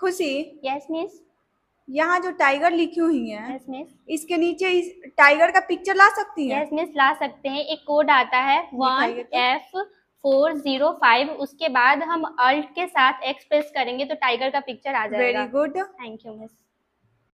खुशी? Yes miss यहाँ जो टाइगर लिखी हुई है यस मिस इसके नीचे इस टाइगर का पिक्चर ला सकती है? यस मिस ला सकते हैं। एक कोड आता है one F four zero five उसके बाद हम अल्ट के साथ एक्सप्रेस करेंगे तो टाइगर का पिक्चर आ जाएगा। Very good thank you miss